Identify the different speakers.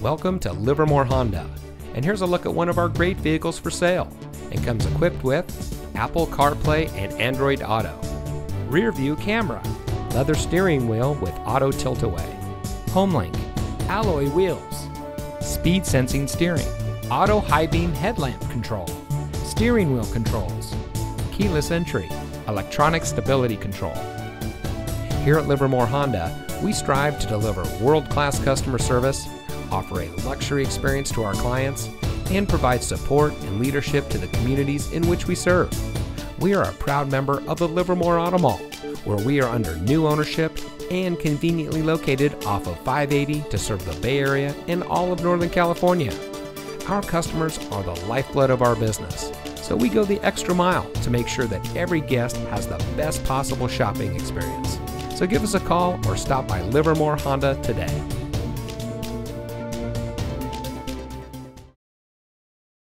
Speaker 1: Welcome to Livermore Honda, and here's a look at one of our great vehicles for sale. It comes equipped with Apple CarPlay and Android Auto, rear view camera, leather steering wheel with auto tilt away, HomeLink, alloy wheels, speed sensing steering, auto high beam headlamp control, steering wheel controls, keyless entry, electronic stability control. Here at Livermore Honda, we strive to deliver world class customer service, offer a luxury experience to our clients, and provide support and leadership to the communities in which we serve. We are a proud member of the Livermore Auto Mall, where we are under new ownership and conveniently located off of 580 to serve the Bay Area and all of Northern California. Our customers are the lifeblood of our business, so we go the extra mile to make sure that every guest has the best possible shopping experience. So give us a call or stop by Livermore Honda today.